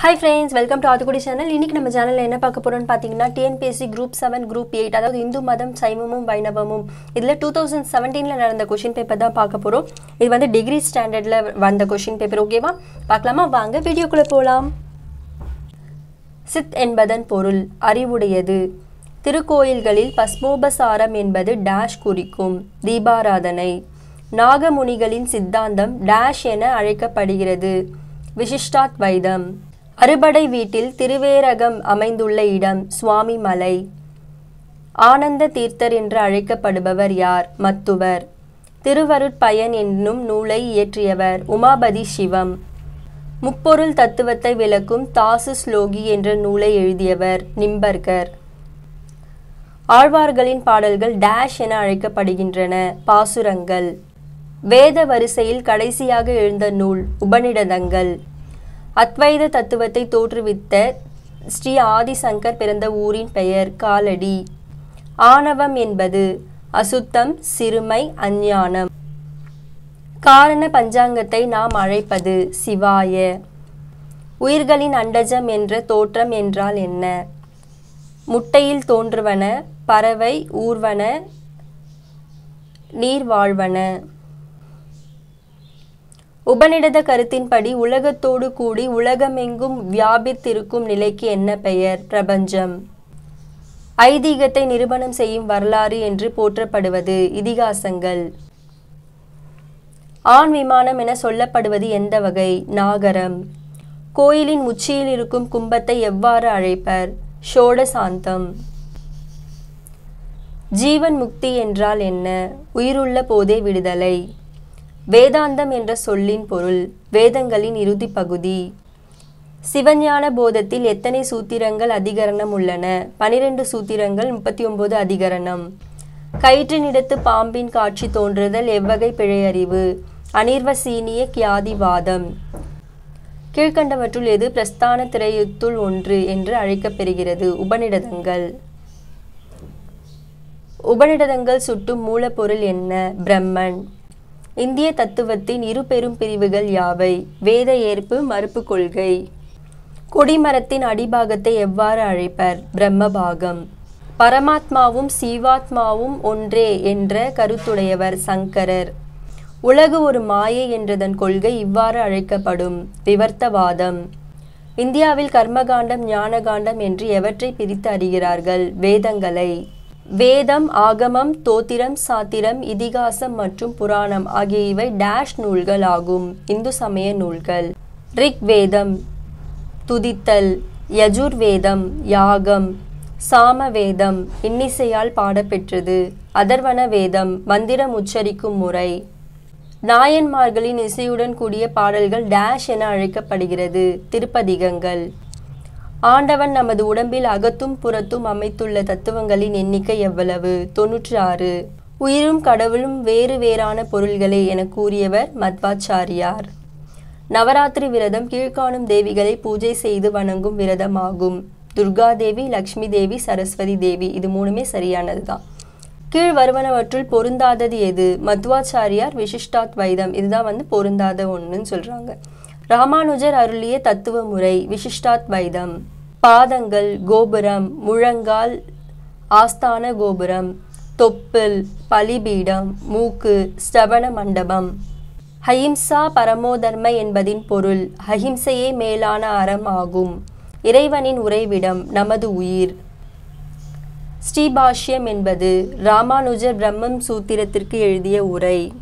Hi friends welcome to Aathukudi channel இன்னைக்கு நம்ம சேனலில் என்ன பார்க்க போகிறோம்னு பார்த்தீங்கன்னா TNPSC group seven group eight அதாவது இந்து மதம் சைவமும் வைணவமும். இதில் டூ தௌசண்ட் செவன்டீனில் நடந்த கொஷின் பேப்பர் தான் பார்க்க போகிறோம் இது வந்து டிகிரி ஸ்டாண்டர்டில் வந்த கொஷின் பேப்பர் ஓகேவா பார்க்கலாமா? வாங்க வீடியோக்குள்ளே போகலாம் சித் என்பதன் பொருள் அறிவுடையது. திருக்கோயில்களில் பஸ்மோபசாரம் என்பது டேஷ் குறிக்கும் தீபாராதனை. நாகமுனிகளின் சித்தாந்தம் டேஷ் என அழைக்கப்படுகிறது. விசிஷ்டாத்வைதம். வைதம் அறுபடை வீட்டில் திருவேரகம் அமைந்துள்ள இடம் சுவாமி மலை ஆனந்த தீர்த்தர் என்று அழைக்கப்படுபவர் யார்? மத்துவர். திருவருட்பயன் என்னும் நூலை இயற்றியவர் உமாபதி சிவம். முப்பொருள் தத்துவத்தை விளக்கும் தாசு ஸ்லோகி என்ற நூலை எழுதியவர் நிம்பர்கர். ஆழ்வார்களின் பாடல்கள் டேஷ் என அழைக்கப்படுகின்றன. பாசுரங்கள். வேத வரிசையில் கடைசியாக எழுந்த நூல் உபநிடதங்கள். அத்வைத தத்துவத்தை தோற்றுவித்த ஸ்ரீ ஆதிசங்கர் பிறந்த ஊரின் பெயர் காலடி. ஆணவம் என்பது அசுத்தம் சிறுமை அஞ்ஞானம். காரண பஞ்சாங்கத்தை நாம் அழைப்பது சிவாய. உயிர்களின் அண்டஜம் என்ற தோற்றம் என்றால் என்ன? முட்டையில் தோன்றுவன பறவை ஊர்வன நீர் வாழ்வன. உபநிடத கருத்தின்படி உலகத்தோடு கூடி உலகமெங்கும் வியாபித்திருக்கும் நிலைக்கு என்ன பெயர்? பிரபஞ்சம். ஐதீகத்தை நிரூபணம் செய்யும் வரலாறு என்று போற்றப்படுவது இதிகாசங்கள். ஆண் விமானம் என சொல்லப்படுவது எந்த வகை? நாகரம். கோயிலின் உச்சியில் இருக்கும் கும்பத்தை எவ்வாறு அழைப்பர்? ஷோடசாந்தம். ஜீவன் முக்தி என்றால் என்ன? உயிருள்ள போதே விடுதலை. வேதாந்தம் என்ற சொல்லின் பொருள் வேதங்களின் இறுதி பகுதி. சிவஞான போதத்தில் எத்தனை சூத்திரங்கள் அதிகரணம் உள்ளன? பனிரெண்டு சூத்திரங்கள் முப்பத்தி ஒன்பது அதிகரணம். கயிற்றினிடத்து பாம்பின் காட்சி தோன்றுதல் எவ்வகை பிழையறிவு? அனிர்வசீனிய கியாதிவாதம் கீழ்கண்டவற்றுள் எது பிரஸ்தான திரையுத்துள் ஒன்று என்று அழைக்கப்பெறுகிறது? உபநிடதங்கள். உபநிடதங்கள் சுட்டும் மூலப்பொருள் என்ன? பிரம்மன். இந்திய தத்துவத்தின் இரு பெரும் பிரிவுகள் யாவை? வேத ஏற்பு மறுப்பு கொள்கை. கொடிமரத்தின் அடிபாகத்தை எவ்வாறு அழைப்பர்? பிரம்மபாகம். பரமாத்மாவும் சீவாத்மாவும் ஒன்றே என்ற கருத்துடையவர் சங்கரர். உலகு ஒரு மாயை என்றதன் கொள்கை இவ்வாறு அழைக்கப்படும். விவர்த்தவாதம். இந்தியாவில் கர்மகாண்டம் ஞானகாண்டம் என்று எவற்றை பிரித்து அறிகிறார்கள்? வேதங்களை. வேதம் ஆகமம் தோத்திரம் சாத்திரம் இதிகாசம் மற்றும் புராணம் ஆகிய இவை டேஷ் நூல்கள் ஆகும். இந்து சமய நூல்கள். ரிக் வேதம் துதித்தல் யஜுர்வேதம் யாகம் சாமவேதம் இன்னிசையால் பாடப்பெற்றது. அதர்வன வேதம் மந்திரம் உச்சரிக்கும் முறை. நாயன்மார்களின் இசையுடன் கூடிய பாடல்கள் டேஷ் என அழைக்கப்படுகிறது. திருப்பதிகங்கள். ஆண்டவன் நமது உடம்பில் அகத்தும் புறத்தும் அமைத்துள்ள தத்துவங்களின் எண்ணிக்கை எவ்வளவு? தொன்னூற்றி ஆறு உயிரும் கடவுளும் வேறு வேறான பொருள்களே என கூறியவர் மத்வாச்சாரியார். நவராத்திரி விரதம் கீழ்காணும் தேவிகளை பூஜை செய்து வணங்கும் விரதமாகும். துர்கா தேவி லக்ஷ்மி தேவி சரஸ்வதி தேவி இது மூணுமே சரியானது தான் கீழ் வருவனவற்றுள் பொருந்தாதது எது? மத்வாச்சாரியார் விசிஷ்டாத் வைதம். இதுதான் வந்து பொருந்தாத ஒன்றுன்னு சொல்கிறாங்க ராமானுஜர் அருளிய தத்துவ முறை விசிஷ்டாத் வைதம். பாதங்கள் கோபுரம் முழங்கால் ஆஸ்தான கோபுரம் தொப்பில் பலிபீடம் மூக்கு ஸ்தவன மண்டபம். ஹிம்சா பரமோதர்ம என்பதின் பொருள் அஹிம்சையே மேலான அறம் ஆகும். இறைவனின் உறைவிடம் நமது உயிர். ஸ்ரீபாஷ்யம் என்பது ராமானுஜர் பிரம்மம் சூத்திரத்திற்கு எழுதிய உரை.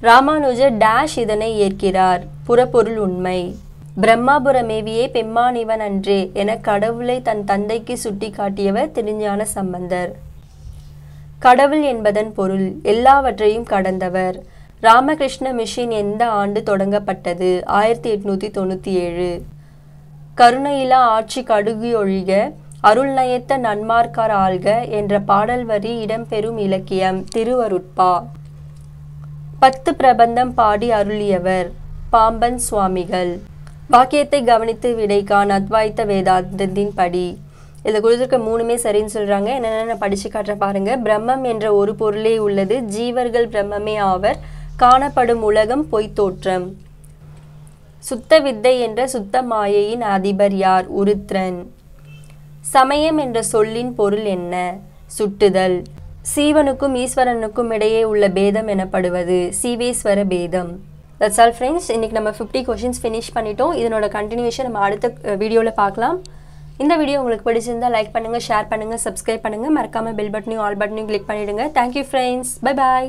ராமானுஜர் டேஷ் இதனை ஏற்கிறார். புறப்பொருள் உண்மை. பிரம்மாபுரமேவியே பெம்மானிவன் அன்றே என கடவுளை தன் தந்தைக்கு சுட்டி காட்டியவர் திருஞான சம்பந்தர். கடவுள் என்பதன் பொருள் எல்லாவற்றையும் கடந்தவர். ராமகிருஷ்ண மிஷின் எந்த ஆண்டு தொடங்கப்பட்டது? ஆயிரத்தி எட்நூத்தி தொண்ணூத்தி ஏழு கருணையிலா ஆட்சி கடுகு ஒழிக அருள் நயத்த நன்மார்க்கார் ஆள்க என்ற பாடல் வரி இடம்பெறும் இலக்கியம் திருவருட்பா. பத்து பிரபந்தம் பாடி அருளியவர் பாம்பன் சுவாமிகள். வாக்கியத்தை கவனித்து விடைக்கான் அத்வாய்த்த வேதாந்தத்தின் படி. இதில் கொடுத்துருக்க மூணுமே சரின்னு சொல்கிறாங்க என்னென்ன நான் படித்து காட்டுறேன் பாருங்க. பிரம்மம் என்ற ஒரு பொருளே உள்ளது. ஜீவர்கள் பிரம்மமே ஆவர். காணப்படும் உலகம் பொய்த்தோற்றம் சுத்த வித்தை என்ற சுத்த மாயையின் அதிபர் யார்? உருத்ரன். சமயம் என்ற சொல்லின் பொருள் என்ன? சுட்டுதல். சீவனுக்கும் ஈஸ்வரனுக்கும் இடையே உள்ள பேதம் எனப்படுவது. சீவேஸ்வர பேதம். தட்ஸ் ஆல் ஃப்ரெண்ட்ஸ் இன்றைக்கி நம்ம ஃபிஃப்டி கொஷின்ஸ் ஃபினிஷ் பண்ணிட்டோம். இதனோட கண்டினியூஷன் நம்ம அடுத்த வீடியோவில் பார்க்கலாம். இந்த வீடியோ உங்களுக்கு பிடிச்சிருந்தா லைக் பண்ணுங்கள் ஷேர் பண்ணுங்கள் சப்ஸ்கிரைப் பண்ணுங்கள் மறக்காமல் பெல் பட்டனையும் ஆல் பட்டனையும் கிளிக் பண்ணிவிடுங்க தேங்க்யூ ஃப்ரெண்ட்ஸ் பை பாய்